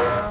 Yeah.